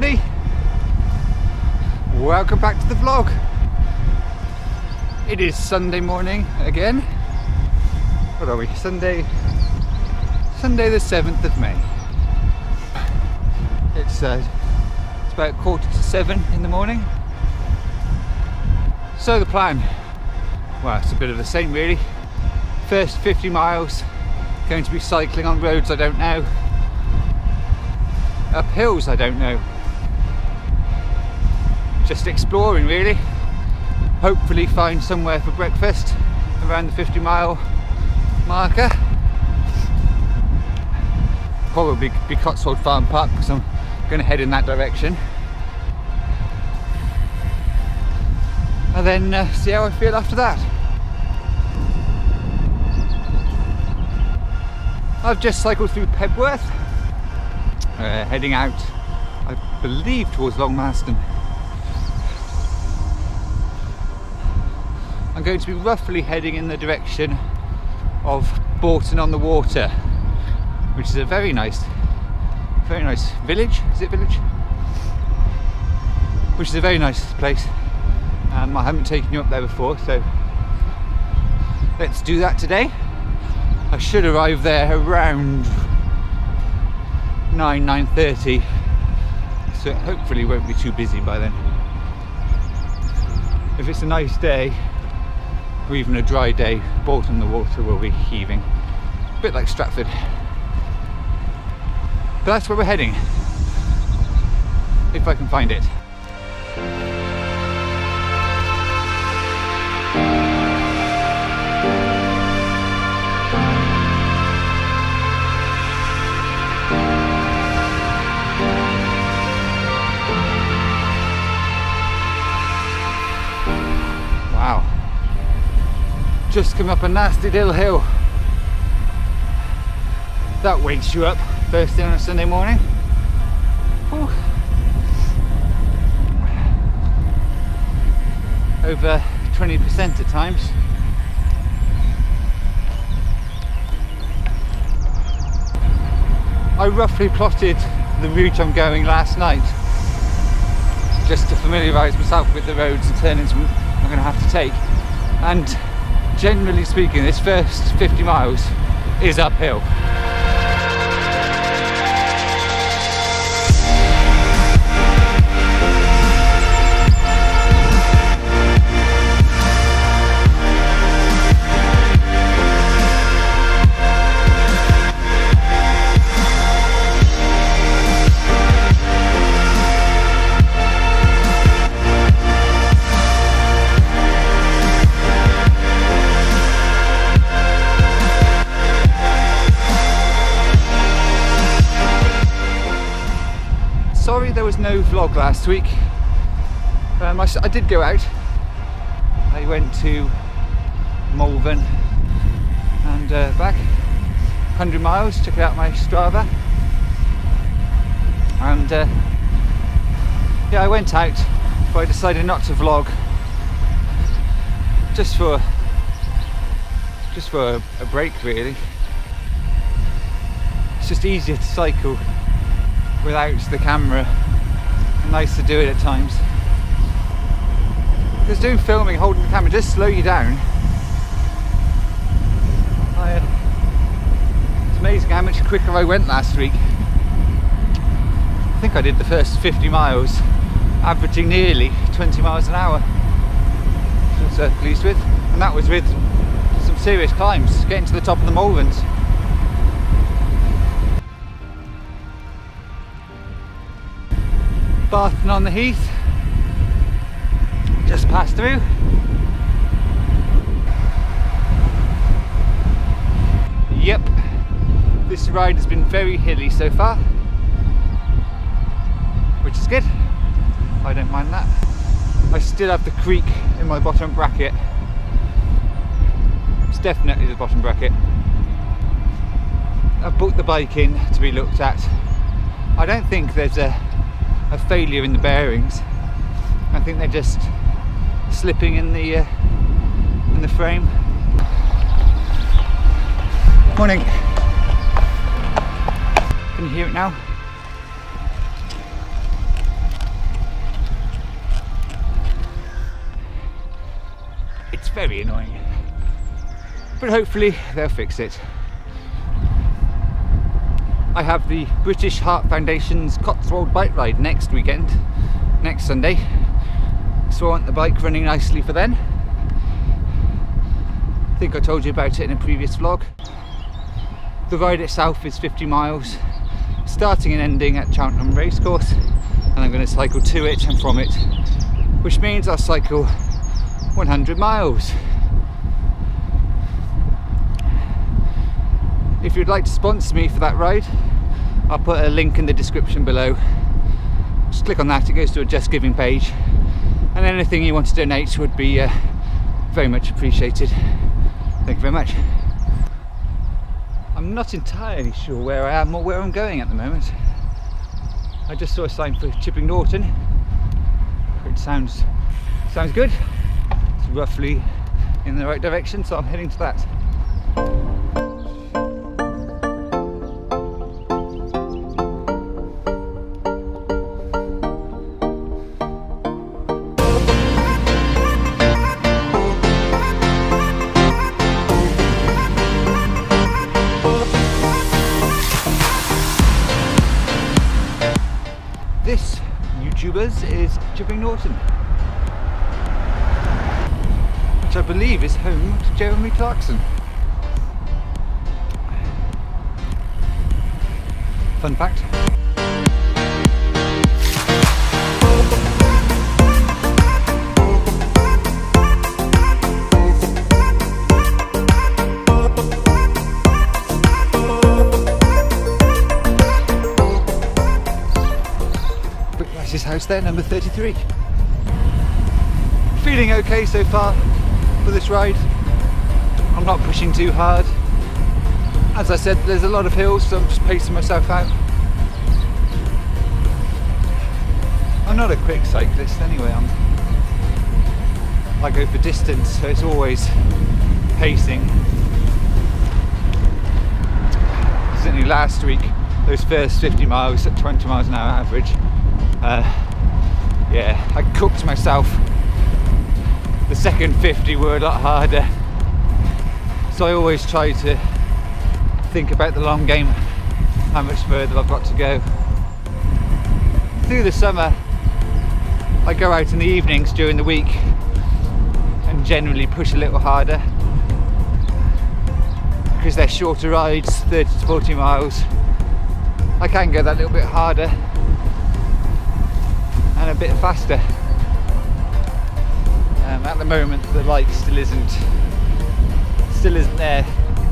Everybody! Welcome back to the vlog. It is Sunday morning again. What are we? Sunday Sunday the 7th of May. It's uh, it's about quarter to seven in the morning. So the plan, well it's a bit of the same really. First 50 miles, going to be cycling on roads I don't know. Up hills I don't know. Just exploring really. Hopefully find somewhere for breakfast around the 50 mile marker. Probably be Cotswold Farm Park because I'm going to head in that direction. And then uh, see how I feel after that. I've just cycled through Pebworth, uh, heading out, I believe, towards Long Marston. I'm going to be roughly heading in the direction of Bourton on the Water, which is a very nice, very nice village. Is it village? Which is a very nice place. Um, I haven't taken you up there before, so let's do that today. I should arrive there around 9, 9.30 so it hopefully won't be too busy by then. If it's a nice day or even a dry day, Bourton the water will be heaving. A bit like Stratford. But that's where we're heading. If I can find it. Just come up a nasty little hill. That wakes you up first thing on a Sunday morning. Whew. Over 20% at times. I roughly plotted the route I'm going last night just to familiarise myself with the roads and turnings I'm going to have to take. And generally speaking, this first 50 miles is uphill. Vlog last week. Um, I, I did go out. I went to Malvern and uh, back 100 miles, took out my Strava. And uh, yeah, I went out, but I decided not to vlog just for just for a, a break really. It's just easier to cycle without the camera. Nice to do it at times. Because doing filming, holding the camera, just slow you down. I, uh, it's amazing how much quicker I went last week. I think I did the first 50 miles, averaging nearly 20 miles an hour. Which I was uh, pleased with. And that was with some serious climbs, getting to the top of the Malverns. Barton on the Heath. Just passed through. Yep, this ride has been very hilly so far, which is good. I don't mind that. I still have the creek in my bottom bracket. It's definitely the bottom bracket. I've booked the bike in to be looked at. I don't think there's a a failure in the bearings. I think they're just slipping in the uh, in the frame. Morning. Can you hear it now? It's very annoying. But hopefully they'll fix it. I have the British Heart Foundation's Cotswold Bike Ride next weekend, next Sunday. So I want the bike running nicely for then. I think I told you about it in a previous vlog. The ride itself is 50 miles, starting and ending at Cheltenham Racecourse, and I'm going to cycle to it and from it, which means I'll cycle 100 miles. If you'd like to sponsor me for that ride, I'll put a link in the description below. Just click on that, it goes to a Just Giving page. And anything you want to donate would be uh, very much appreciated. Thank you very much. I'm not entirely sure where I am or where I'm going at the moment. I just saw a sign for Chipping Norton, which sounds sounds good. It's roughly in the right direction, so I'm heading to that. Is Chipping Norton. Which I believe is home to Jeremy Clarkson. Fun fact. There, number 33. Feeling okay so far for this ride. I'm not pushing too hard. As I said, there's a lot of hills, so I'm just pacing myself out. I'm not a quick cyclist anyway. I'm, I go for distance, so it's always pacing. Certainly last week, those first 50 miles at 20 miles an hour average, uh, yeah, I cooked myself. The second 50 were a lot harder. So I always try to think about the long game, how much further I've got to go. Through the summer, I go out in the evenings during the week and generally push a little harder because they're shorter rides, 30 to 40 miles. I can go that little bit harder a bit faster. Um, at the moment the light still isn't still isn't there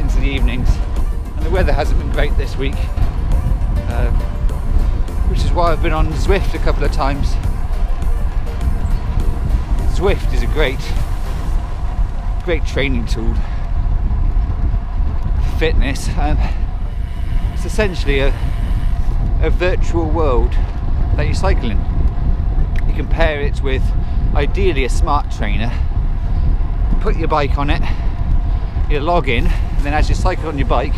into the evenings and the weather hasn't been great this week uh, which is why I've been on Zwift a couple of times. Zwift is a great great training tool for fitness. Um, it's essentially a, a virtual world that you cycle in compare it with ideally a smart trainer. Put your bike on it you log in and then as you cycle on your bike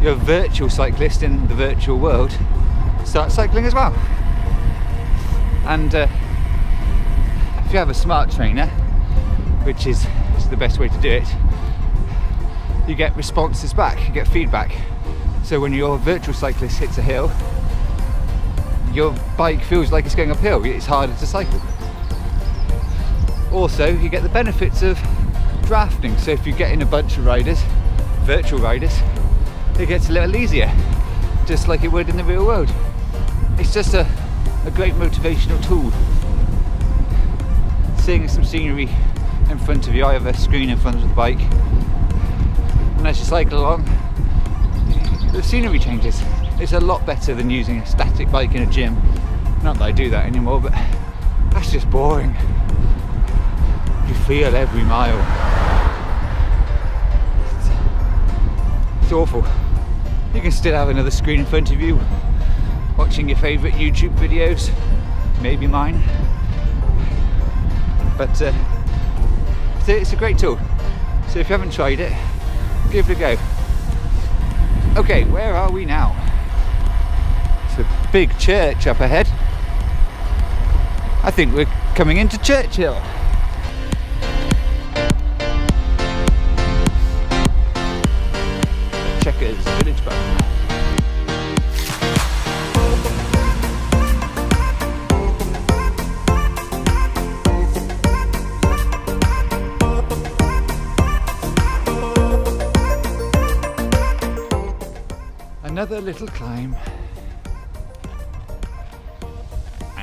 you're a virtual cyclist in the virtual world start cycling as well. And uh, if you have a smart trainer which is, is the best way to do it you get responses back you get feedback. So when your virtual cyclist hits a hill your bike feels like it's going uphill, it's harder to cycle. Also, you get the benefits of drafting. So if you get in a bunch of riders, virtual riders, it gets a little easier, just like it would in the real world. It's just a, a great motivational tool. Seeing some scenery in front of you, I have a screen in front of the bike, and as you cycle along, the scenery changes. It's a lot better than using a static bike in a gym. Not that I do that anymore, but that's just boring. You feel every mile. It's, awful. You can still have another screen in front of you, watching your favourite YouTube videos, maybe mine. But uh, it's a great tool. So if you haven't tried it, give it a go. Okay, where are we now? big church up ahead. I think we're coming into Churchill. Checkers Village Park. Another little climb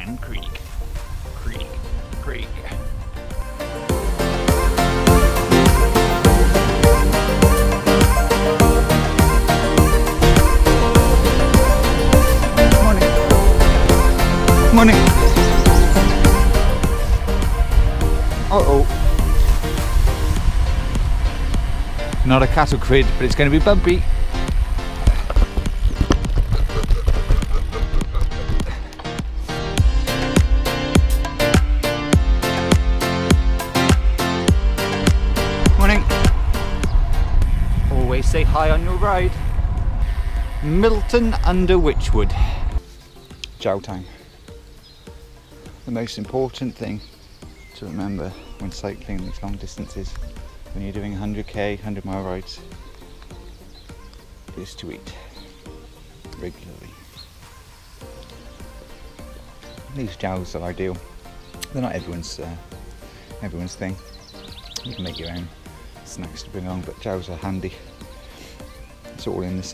And creek. Creek. Creek. Morning. Morning. Uh oh. Not a cattle crid, but it's going to be bumpy. Milton under Wychwood. Jow time. The most important thing to remember when cycling these long distances, when you're doing 100k, 100 mile rides, is to eat regularly. These jows are ideal. They're not everyone's uh, everyone's thing. You can make your own snacks to bring along, but jows are handy. It's all in this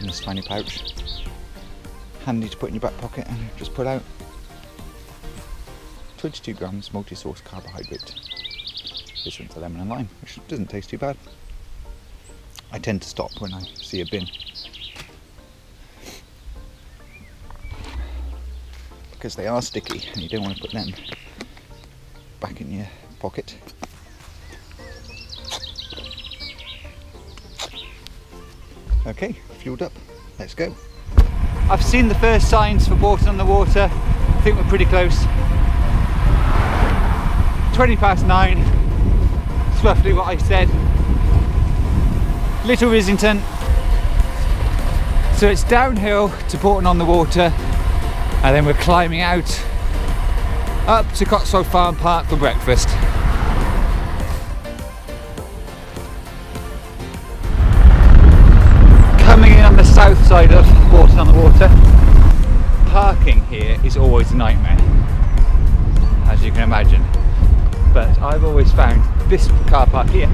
in this tiny pouch. Handy to put in your back pocket and just pull out. 22 grams multi-source carbohydrate. This one's a lemon and lime, which doesn't taste too bad. I tend to stop when I see a bin. Because they are sticky and you don't want to put them back in your pocket. Okay, fueled up. Let's go. I've seen the first signs for Bourton on the Water. I think we're pretty close. 20 past nine. It's roughly what I said. Little Rissington. So it's downhill to Bourton on the Water, and then we're climbing out up to Cotswold Farm Park for breakfast. Side of Bourton on the Water, parking here is always a nightmare, as you can imagine. But I've always found this car park here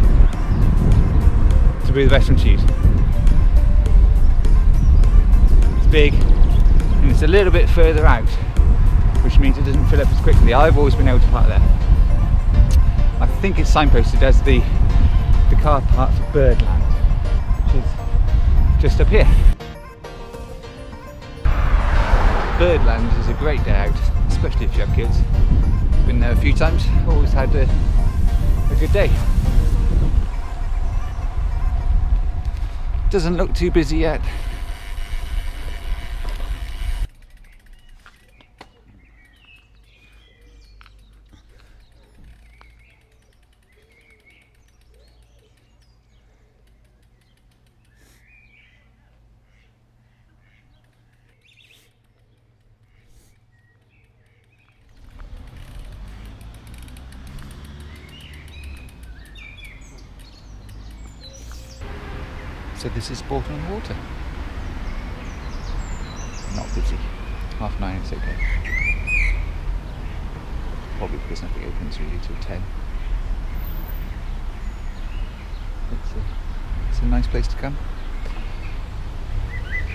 to be the best one to use. It's big and it's a little bit further out, which means it doesn't fill up as quickly. I've always been able to park there. I think it's signposted as the the car park for Birdland, which is just up here. Birdland is a great day out, especially if you have kids. Been there a few times, always had a, a good day. Doesn't look too busy yet. So this is Bourton on the Water. Not busy. Half nine is okay. Probably because nothing opens really till ten. It's a, it's a nice place to come.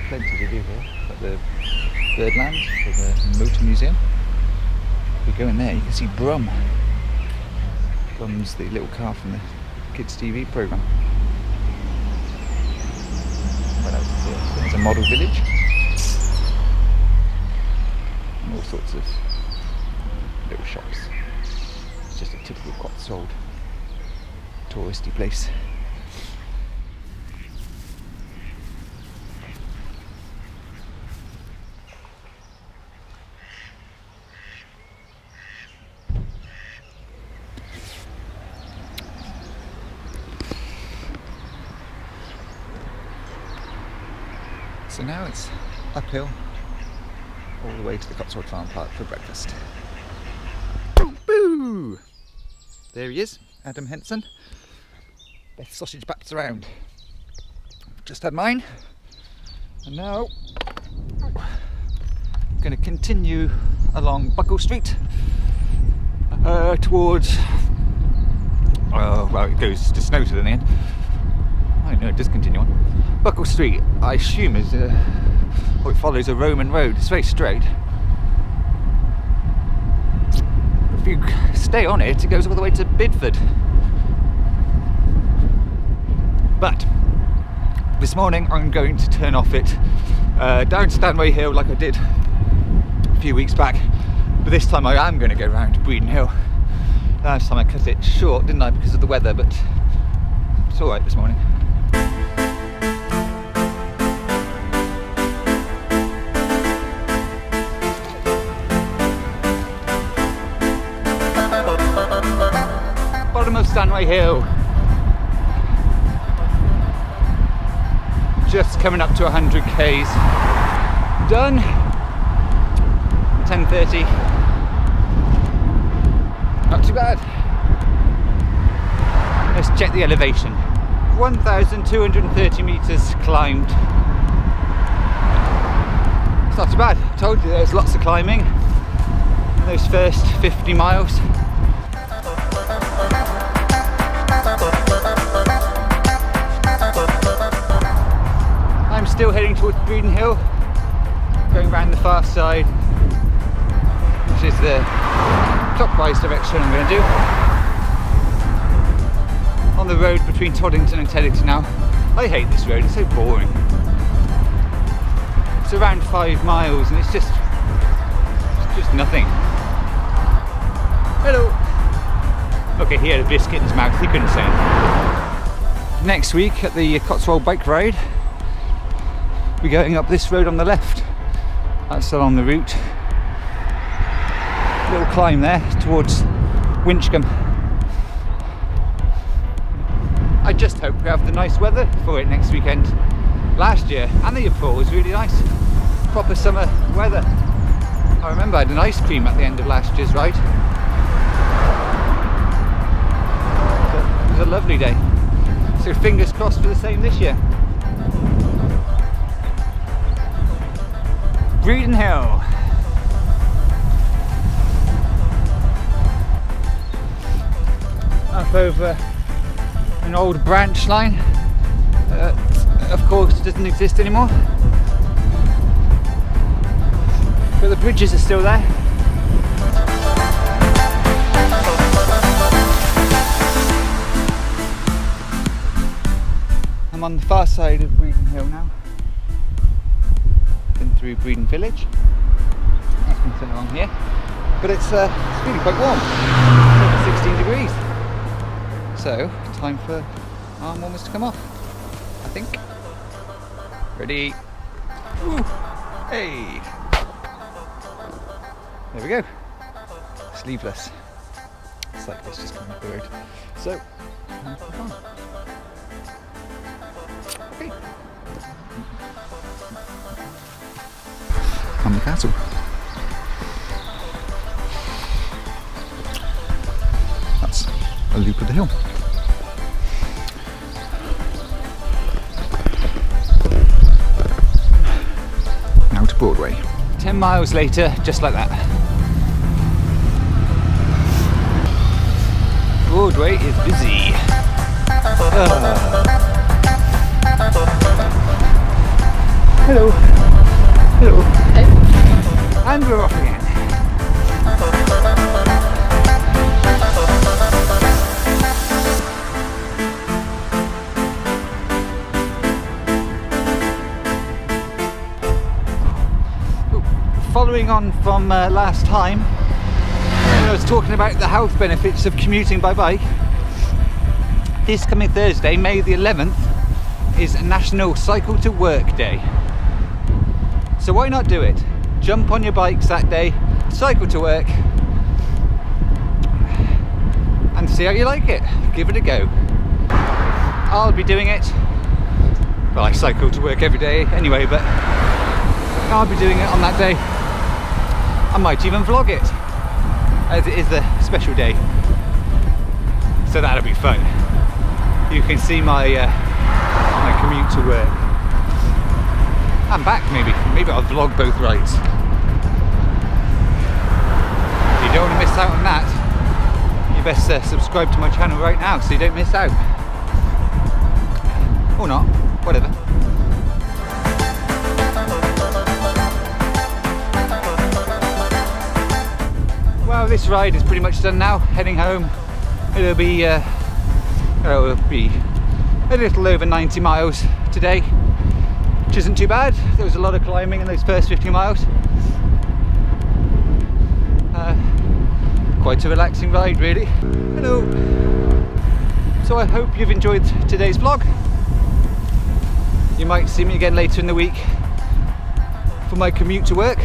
Plenty to do here. Got the Birdland, or the Motor Museum. If you go in there, you can see Brum. Brum's the little car from the kids' TV programme. Here? There's a model village. And all sorts of little shops. It's just a typical Cotswold touristy place. So now it's uphill all the way to the Cotswold Farm Park for breakfast. Boo! Boo! There he is, Adam Henson. Beth Sausage backs around. Just had mine. And now I'm going to continue along Buckle Street uh, towards. Oh, well, it goes to Snowton in the end. I know it does continue on. Buckle Street, I assume, is a. It follows a Roman road. It's very straight. If you stay on it, it goes all the way to Bidford. But this morning I'm going to turn off it uh, down Stanway Hill like I did a few weeks back. But this time I am going to go round Bredon Hill. Last time I cut it short, didn't I, because of the weather, but it's alright this morning. Stanway Hill. Just coming up to 100 k's. Done. 10.30. Not too bad. Let's check the elevation. 1,230 metres climbed. It's not too bad. I told you there's lots of climbing in those first 50 miles. Still heading towards Bredon Hill, going around the far side, which is the clockwise direction I'm going to do. On the road between Toddington and Teddington now. I hate this road, it's so boring. It's around five miles and it's just, it's just nothing. Hello. Okay, he had a biscuit in his mouth, he couldn't say it. Next week at the Cotswold Bike Ride, we're going up this road on the left. That's along the route. Little climb there towards Winchcombe. I just hope we have the nice weather for it next weekend. Last year and the year before was really nice. Proper summer weather. I remember I had an ice cream at the end of last year's ride. It was a lovely day. So fingers crossed for the same this year. Bredon Hill. Up over an old branch line that of course doesn't exist anymore. But the bridges are still there. I'm on the far side of Bredon Hill now through Bredon Village. That's been sent along here. But it's, uh, it's really quite warm. It's 16 degrees. So, time for arm warmers to come off. I think. Ready? Woo. Hey! There we go. Sleeveless. It's like this just coming road. So, time to. Castle. That's a loop of the hill. Now to Broadway. 10 miles later, just like that. Broadway is busy. Uh. Hello. Hello. And we're off again. Following on from uh, last time, when I was talking about the health benefits of commuting by bike, this coming Thursday, May the 11th, is National Cycle to Work Day. So why not do it? Jump on your bikes that day, cycle to work, and see how you like it. Give it a go. I'll be doing it. Well, I cycle to work every day anyway, but I'll be doing it on that day. I might even vlog it, as it is a special day. So that'll be fun. You can see my uh, my commute to work. And back maybe. Maybe I'll vlog both rides. If you don't want to miss out on that, you best uh, subscribe to my channel right now so you don't miss out. Or not, whatever. Well, this ride is pretty much done now. Heading home. It'll be, uh, it'll be a little over 90 miles today, which isn't too bad. There was a lot of climbing in those first 50 miles. Uh, quite a relaxing ride, really. Hello. So I hope you've enjoyed today's vlog. You might see me again later in the week for my commute to work.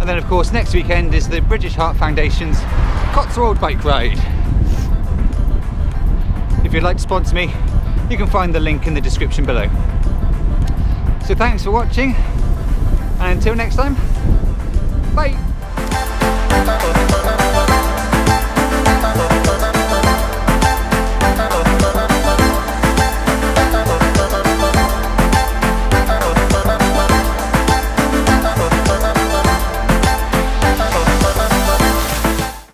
And then of course next weekend is the British Heart Foundation's Cotswold Bike Ride. If you'd like to sponsor me, you can find the link in the description below. So thanks for watching, and until next time, bye!